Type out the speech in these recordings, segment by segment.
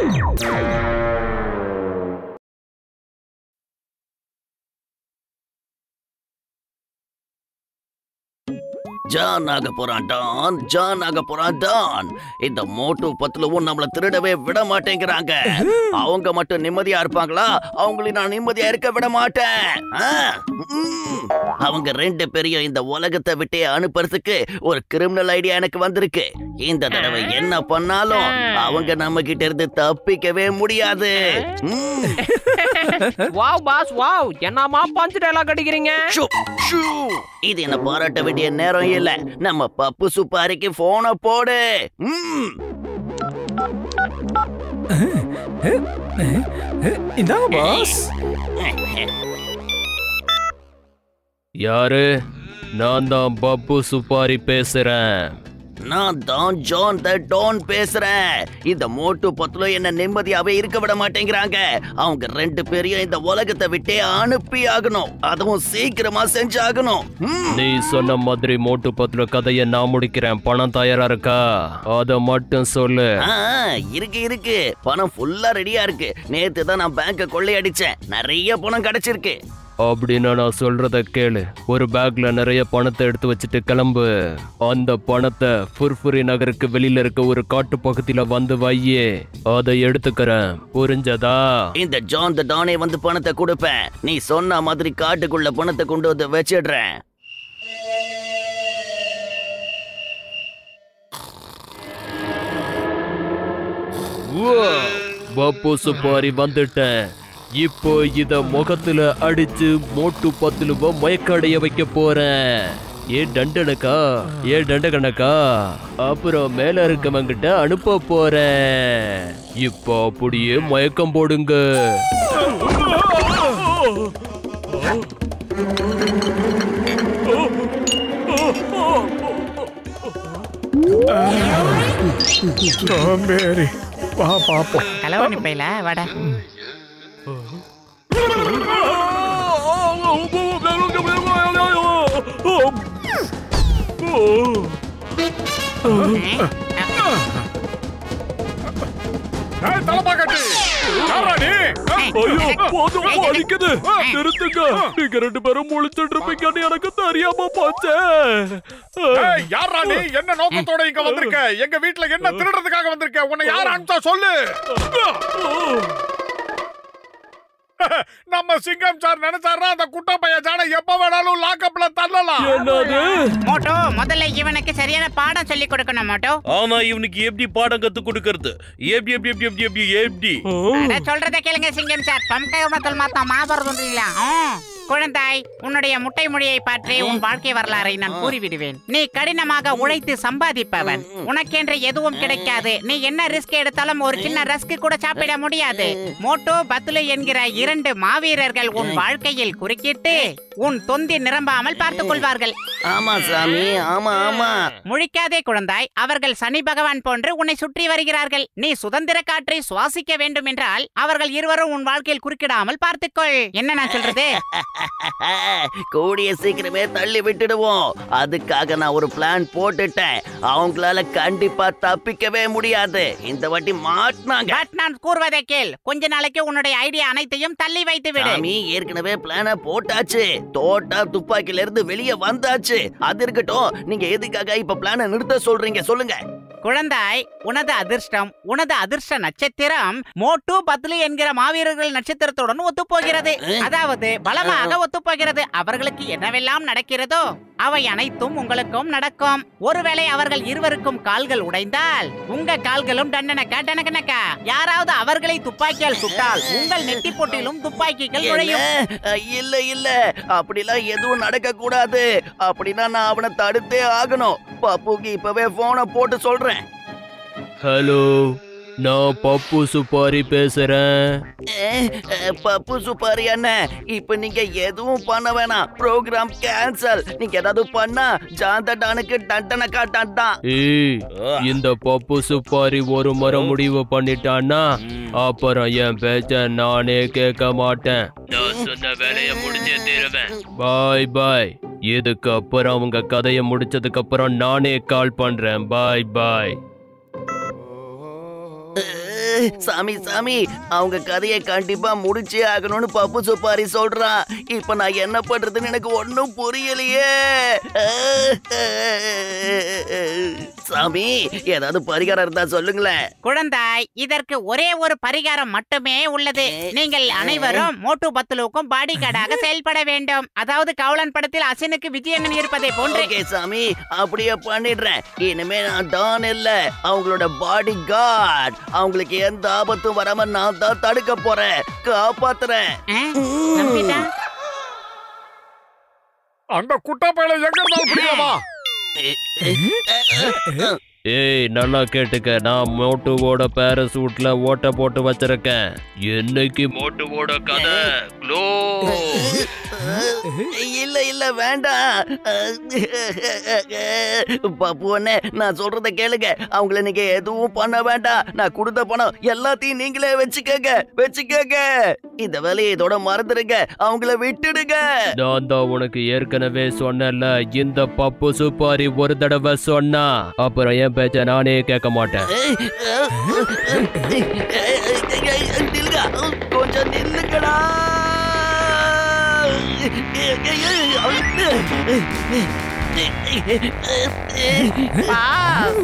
you John ஆக போறான் Don John ஆக போறான் டான். இந்த மோட்டு பத்துலவும் நம்மள திருடவே விட மாட்டேங்கிறாங்க அவங்க மட்டும் நிம்மதியா இருப்பாங்களா? அவங்களையும் நான் நிம்மதியா இருக்க விட மாட்டேன். அவங்க ரெண்டு பேரையும் இந்த உலகத்தை விட்டே அனுப்புறதுக்கு ஒரு கிரிமினல் ஐடியா எனக்கு வந்திருக்கு. இந்த தடவை என்ன பண்ணாலும் அவங்க நம்ம கிட்ட இருந்து தப்பிக்கவே முடியாது. Wow boss wow. என்னமா பஞ்ச் டயலாக் அடிக்கிறீங்க. இது என்ன பாராட்ட வேண்டிய நேரம் இல்ல. நம்ம பப்பு சுப்பாரிக்கு போன போடு. பாஸ் யாரு? நான் தான் பப்பு சுப்பாரி பேசுறேன். நான் தான் ஜான் த டான் பேசுறேன். இந்த மோட்டு பத்துல என்ன நிம்மதியாவே இருக்க விட மாட்டேங்கிறாங்க. அவங்க ரெண்டு பேரையும் இந்த உலகத்தை விட்டே அனுப்பி ஆகணும். அதுவும் சீக்கிரமா செஞ்சாகணும். நீ சொன்ன மாதிரி மோட்டு பத்துல கதையை நான் முடிக்கிறேன். பணம் தயாரா இருக்கா? அத மட்டும் சொல்லு. இருக்கு இருக்கு. பணம் ஃபுல்லா ரெடியா இருக்கு. நேத்து தான் நான் பேங்க கொள்ளையடிச்சேன். நிறைய பணம் கிடைச்சிருக்கு. அப்படின்னு நான் சொல்றத கேளு. ஒரு பேக்ல நிறைய பணத்தை எடுத்து வச்சுட்டு கிளம்பு. அந்த பணத்தை ஃபுர்ஃபுரி நகருக்கு வெளியில இருக்க ஒரு காட்டு பகுதியில வந்து வையே. அதை எடுத்துக்கிறேன். புரிஞ்சதா? இந்த ஜான் த டானே வந்து பணத்தை கொடுப்பேன். நீ சொன்ன மாதிரி காட்டுக்குள்ள பணத்தை கொண்டு வந்து வச்சிடுறேன். பப்பு சுப்பாரி வந்துட்டேன். இப்போ இத முகத்துல அடிச்சு மோட்டு பத்துலுவ மயக்கடைய வைக்க போறேன். ஏ டண்டனக்கா? ஏ டண்டகனக்கா? அப்புறம் மேல இருக்கவங்கிட்ட அனுப்ப போறேன். இப்போ அப்படியே மயக்கம் போடுங்க. வா பாப்போம். கலவணி பையில வாடா. வலிக்குது நிறுத்துங்க நீங்க ரெண்டு பேரும் முழிச்சிட்டு இருப்பீங்கன்னு எனக்கு தெரியாம போச்சே யார்ரா நீ என்ன நோக்கத்தோட இங்க வந்திருக்க எங்க வீட்ல என்ன திருடுறதுக்காக வந்திருக்க உன்னை யார் அனுப்பிச்சா சொல்லு நம்ம சிங்கம் சார் நினைச்சாரா? அந்த குட்ட பையன் ஜான எப்ப வேணாலும் லாக்கப்ல தள்ளலாம். என்னது? மோட்டோ முதல்ல இவனுக்கு சரியான பாடம் சொல்லி கொடுக்கணும் மோட்டோ. ஆமா இவனுக்கு எப்படி பாடம் கத்து கொடுக்கறது? எப்படி எப்படி எப்படி எப்படி எப்படி எப்படி? சொல்றத கேளுங்க சிங்கம் சார். பம்கை மக்கள் மாத்தா மாபரதம் இல்ல குழந்தாய் உன்னுடைய முட்டை மொழியை பற்றி உன் வாழ்க்கை வரலாறை நான் கூறிவிடுவேன். நீ கடினமாக உழைத்து சம்பாதிப்பவன். உனக்கென்று எதுவும் கிடைக்காது. நீ என்ன ரிஸ்க் எடுத்தாலும் ஒரு சின்ன ரஸ்க் கூட சாப்பிட முடியாது. மோட்டோ பத்துலு என்கிற இரண்டு மாவீரர்கள் உன் வாழ்க்கையில் குறுக்கிட்டு உன் தொந்தி நிரம்பாமல் பார்த்துக் கொள்வார்கள். ஆமா சாமி. ஆமா ஆமா. முழிக்காதே குழந்தாய். அவர்கள் சனி பகவான் போன்று உன்னை சுற்றி வருகிறார்கள். நீ சுதந்திர காற்றை சுவாசிக்க வேண்டும் என்றால் அவர்கள் இருவரும் உன் வாழ்க்கையில் குறுக்கிடாமல் பார்த்துக்கொள். என்ன நான் சொல்றது? கூடிய சீக்கிரமே தள்ளி விட்டுடுவோம். அதுக்காக நான் ஒரு பிளான் போட்டுட்டேன். அவங்களால கண்டிப்பா தப்பிக்கவே முடியாது. இந்த வாட்டி மாட்டினாங்க. நான் கூறுவதை கேள். கொஞ்ச நாளைக்கு உன்னுடைய ஐடியா அனைத்தையும் தள்ளி வைத்து விடு. சாமி ஏற்கனவே பிளான போட்டாச்சு. தோட்டா துப்பாக்கில இருந்து வெளியே வந்தாச்சு. அது இருக்கட்டும். நீங்க எதுக்காக இப்ப பிளான நிறுத்த சொல்றீங்க? சொல்லுங்க. குழந்தாய் உனது அதிர்ஷ்டம் உனது அதிர்ஷ்ட நட்சத்திரம் மோட்டு பத்லி என்கிற மாவீரர்கள் நட்சத்திரத்துடன் ஒத்துப்போகிறது. அதாவது பலமாக ஒத்துப்போகிறது. அவர்களுக்கு என்னவெல்லாம் நடக்கிறதோ? அவை அனைத்தும் உங்களுக்கும் நடக்கும். ஒருவேளை அவர்கள் இருவருக்கும் கால்கள் உடைந்தால் உங்க கால்களும் தண்டனக்கா டனகனக்கா யாராவது அவர்களை துப்பாக்கியால் சுட்டால் உங்கள் நெத்தி பொட்டிலும் துப்பாக்கிகள் நுழையும். இல்ல இல்ல. அப்படிலாம் எதுவும் நடக்க கூடாது அப்படின்னா நான் அவனை தடுத்தே ஆகணும். பப்புக்கு இப்பவே போனை போட்டு சொல்றேன். ஹலோ நான் பப்பு சுப்பாரி பேசுறேன். பப்பு சுப்பாரி அண்ணன் இப்ப நீங்க எதுவும் பண்ண வேணாம். Programme cancel. நீங்க ஏதாவது பண்ணா ஜாந்தடானுக்கு தண்டனை காட்டான் இந்த பப்பு சுப்பாரி ஒரு முறை முடிவு பண்ணிட்டான்னா அப்புறம் என் பேச்ச நானே கேட்க மாட்டேன். நான் சொன்ன வேலையை முடிச்சே தீருவேன். பாய் பாய். இதுக்கு அப்புறம் அவங்க கதையை முடிச்சதுக்கு அப்புறம் நானே கால் பண்றேன். பாய் பாய். சாமி சாமி அவங்க கதையை கண்டிப்பா முடிச்சே ஆகணும்னு பப்பு சுப்பாரி சொல்றான் இப்ப நான் என்ன பண்றதுன்னு எனக்கு ஒன்னும் புரியலையே. சாமி ஏதாவது பரிகாரம் இருந்தா சொல்லுங்களேன். குழந்தாய் இதற்கு ஒரே ஒரு பரிகாரம் மட்டுமே உள்ளது. நீங்கள் அனைவரும் மோட்டு பத்துலுக்கும் பாடி கார்டாக செயல்பட வேண்டும். அதாவது கவுளன் படத்தில் அசினுக்கு விஜயன் இருப்பதை போன்று. சாமி அப்படியே பண்ணிடுறேன். இனிமே நான் டான் இல்ல. அவங்களோட பாடி கார்டு அவங்களுக்கு எந்த ஆபத்தும் வராம நான் தான் தடுக்க போறேன். காப்பாத்துறேன்? அந்த குட்டா பையில எங்க இருந்தாலும் 에? 에? 에? 에? 에? 에? ஏய் நல்லா கேட்டுக்க. நான் மோட்டுவோட பேரசூட்ல ஓட்ட போட்டு வச்சிருக்கேன். என்னைக்கு மோட்டுவோட கதை? க்ளோ இல்ல இல்ல வேண்டாம். பப்பு அண்ணே நான் சொல்றத கேளுங்க. அவங்கள நீங்க எதுவும் பண்ண வேண்டாம். நான் கொடுத்த பணம் எல்லாத்தையும் நீங்களே வச்சுக்கங்க. வச்சுக்கங்க. இந்த வேலையை இதோட மறந்துடுங்க அவங்கள விட்டுடுங்க. நான் தான் உனக்கு ஏற்கனவே சொன்னேன்ல இந்த பப்பு சுப்பாரி ஒரு தடவை சொன்னா. அப்புறம் என் பேச்ச நானே கேட்க மாட்டேன். கொஞ்சம் நில்லுங்கடா. பாஸ்,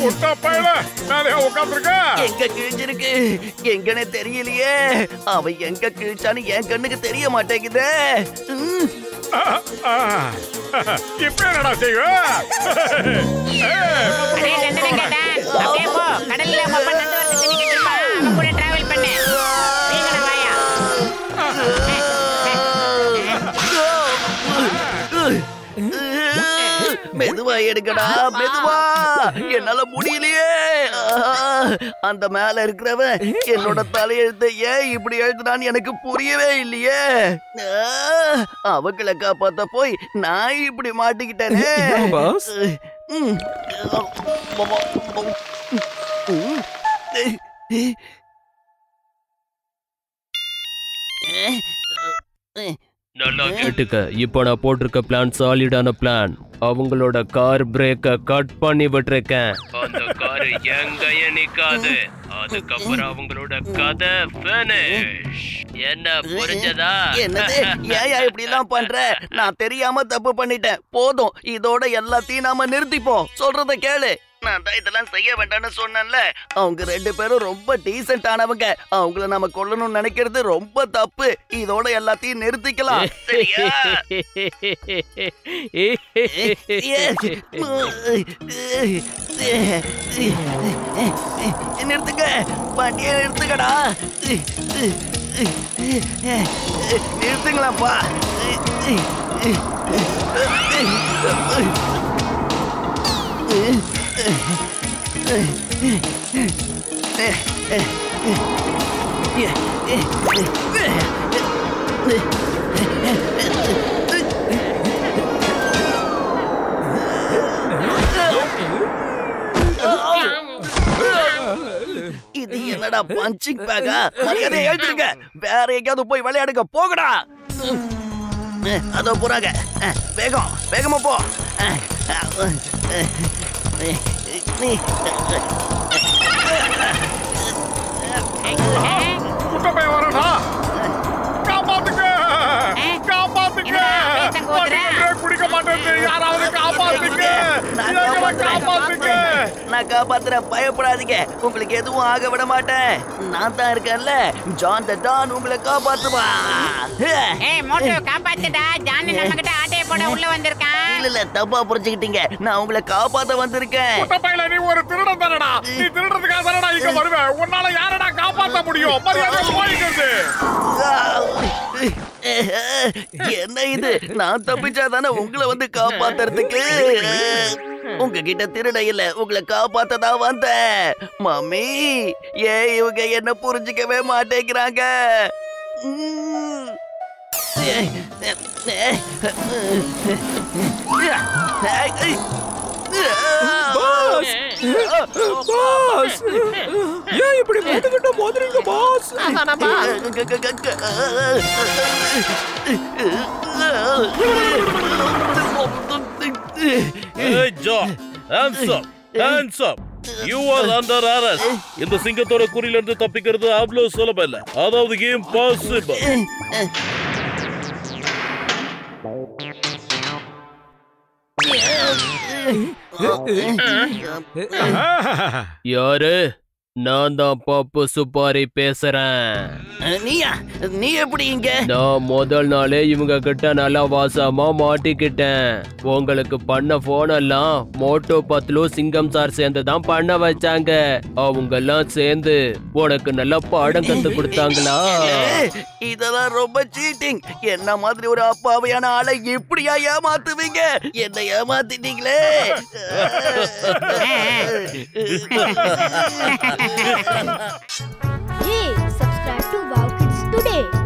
குட்டா பையில. மேலே உட்காந்துருக்க எங்க கிழிஞ்சிருக்கு? எங்கன்னு தெரியலையே. அவ எங்க கிழிச்சான்னு என் கண்ணுக்கு தெரிய மாட்டேங்குதே. இப்ப என்னடா செய்வ? எடுக்கடா மெதுவா. என்னால முடியலையே. ஆஹ், அந்த மேல இருக்கிறவன் என்னோட தலையெழுத்த ஏன் இப்படி எழுதுனான்னு எனக்கு புரியவே இல்லையே. அவங்கள காப்பாத்த போய் நான் இப்படி மாட்டிக்கிட்டேனே. நல்லா கேட்டுக்க. இப்போ நான் போட்டிருக்க பிளான் சாலிடான பிளான் அவங்களோட கார் பிரேக்க கட் பண்ணி விட்டுருக்கேன். அந்த கார் எங்கேயே நிக்காது. அதுக்கப்புறம் அவங்களோட கதை finish. என்ன புரிஞ்சதா? என்னது? ஏயா இப்படி எல்லாம் பண்ற? நான் தெரியாம தப்பு பண்ணிட்டேன். போதும் இதோட எல்லாத்தையும் நாம நிறுத்திப்போம். சொல்றத கேளு. நான் தான் இதெல்லாம் செய்ய வேண்டாம்னு சொன்னேன்ல. அவங்க ரெண்டு பேரும் ரொம்ப டீசென்ட் ஆனவங்க. அவங்கள நாம கொல்லணும்னு நினைக்கிறது ரொம்ப தப்பு. இதோட எல்லாத்தையும் நிறுத்திக்கலாம். நிறுத்துங்க. வண்டியை நிறுத்துங்கடா. நிறுத்துங்களாப்பா. இது என்னடா பஞ்சிங் பேக்கா மரியாதை எழுதிருங்க வேற எங்கேயாவது போய் விளையாடுங்க. போகடா அதோ போறாங்க. வேகம். வேகமா போ. அஹ், அஹ், அஹ், நீ குட்ட பையன் வரடா காப்பாத்துங்க! காப்பாத்துங்க குடிக்க மாட்டேன் யாராவது நான் காப்பாத்துறேன். காப்பாத்துங்க! நான் காப்பாத்துறேன் பயப்படாதீங்க. உங்களுக்கு எதுவும் ஆக விட மாட்டேன். நான் தான் இருக்கேன்ல. ஜான் த டான் உங்களை காப்பாத்துவா ஏய் மோட்டோ காப்பாத்துடா. ஜானி நம்ம கிட்ட ஆட்டைய போட உள்ள வந்திருக்கான். இல்ல இல்ல தப்பா புரிஞ்சுக்கிட்டீங்க. நான் உங்களை காப்பாத்த வந்திருக்கேன். குட்ட பையல நீ ஒரு திருடன் தானடா? நீ திருடுறதுக்காக தானடா இங்க வருவ? உன்னால யாரடா காப்பாத்த முடியும்? மரியாதை என்ன இது? நான் தப்பிச்சா தானே உங்களை வந்து காப்பாத்துறதுக்கு? உங்ககிட்ட திருட இல்ல உங்களை காப்பாத்ததா வந்தேன். மம்மி ஏன் இவங்க என்ன புரிஞ்சுக்கவே மாட்டேங்கிறாங்க. பாஸ். பாஸ். ஏன் இப்படி முதுகிட்ட மோதுறீங்க பாஸ்? அதானே boss. Hey, John, hands up, hands up. You are under arrest. இந்த சிங்கத்தோட குறியில இருந்து தப்பிக்கிறது அவ்வளவு சுலபம் இல்ல. அதாவது impossible. யாரு நான் தான் பாப்பு சுப்பாரி பேசுறேன். நீயா? நீ எப்படி இங்க? நான் முதல் நாளே இவங்க கிட்ட நல்லா வாசமா மாட்டிக்கிட்டேன். உங்களுக்கு பண்ண போன் எல்லாம் மோட்டோ பத்லு சிங்கம் சார் சேர்ந்து தான் பண்ண வச்சாங்க. அவங்க எல்லாம் சேர்ந்து உனக்கு நல்லா பாடம் கத்து கொடுத்தாங்களா? இதெல்லாம் ரொம்ப சீட்டிங் என்ன மாதிரி ஒரு அப்பாவையான ஆளை எப்படியா ஏமாத்துவீங்க? என்ன ஏமாத்திட்டீங்களே. hey, subscribe to Wow Kids today.